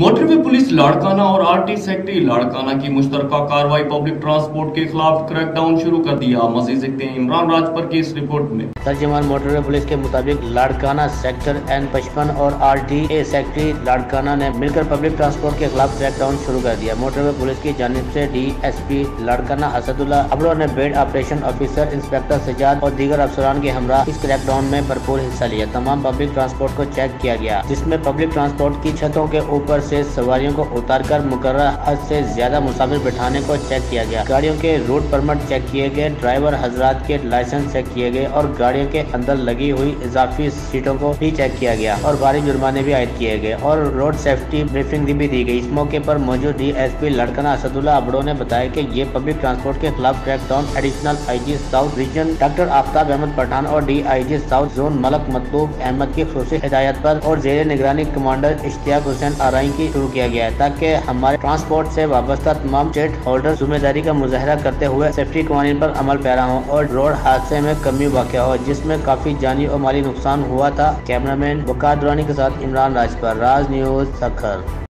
Motorway police Larkana और RT secretary Larkana की मुश्तर कार्रवाई पब्लिक ट्रांसपोर्ट के खिलाफ क्रैकडाउन शुरू कर दिया। मजीद देखते हैं इमरान राजपर की इस रिपोर्ट में। तर्जमान मोटरवे पुलिस के मुताबिक लाड़काना सेक्टर एन पचपन और R T A secretary Larkana ने मिलकर पब्लिक ट्रांसपोर्ट के खिलाफ क्रैकडाउन शुरू कर दिया। मोटरवे पुलिस की जानब ऐसी D S P Larkana Asadullah Abro ने बेड ऑपरेशन ऑफिसर इंस्पेक्टर सजाद और दीगर अफसरान के हमरा इस क्रैकडाउन में भरपूर हिस्सा लिया। तमाम पब्लिक ट्रांसपोर्ट को चेक किया गया, जिसमें पब्लिक ट्रांसपोर्ट की छतों के ऊपर से सवारियों को उतार कर मुकर हद से ज़्यादा मुसाफिर बैठाने को चेक किया गया। गाड़ियों के रूट परमिट चेक किए गए, ड्राइवर हजरात के लाइसेंस चेक किए गए और गाड़ियों के अंदर लगी हुई इजाफी सीटों को भी चेक किया गया और भारी जुर्माने भी आयद किए गए और रोड सेफ्टी ब्रीफिंग भी दी गई। इस मौके पर मौजूद D S P Larkana Asadullah Abro ने बताया की ये पब्लिक ट्रांसपोर्ट के खिलाफ track down additional I G south region doctor Aftab Ahmed Pathan और D I G south zone Malik Matloob Ahmed की खसूसी हिदायत पर और जेर निगरानी कमांडर इश्तियाक हुसैन आरई की शुरू किया गया है, ताकि हमारे ट्रांसपोर्ट से वाबस्ता तमाम स्टेट होल्डर ज़िम्मेदारी का मुजाहरा करते हुए सेफ्टी कवानीन पर अमल पैरा हो और रोड हादसे में कमी वाक़ हो, जिसमें काफ़ी जानी और माली नुकसान हुआ था। कैमरामैन वकार दुरानी के साथ इमरान राजपर राज न्यूज़ सखर।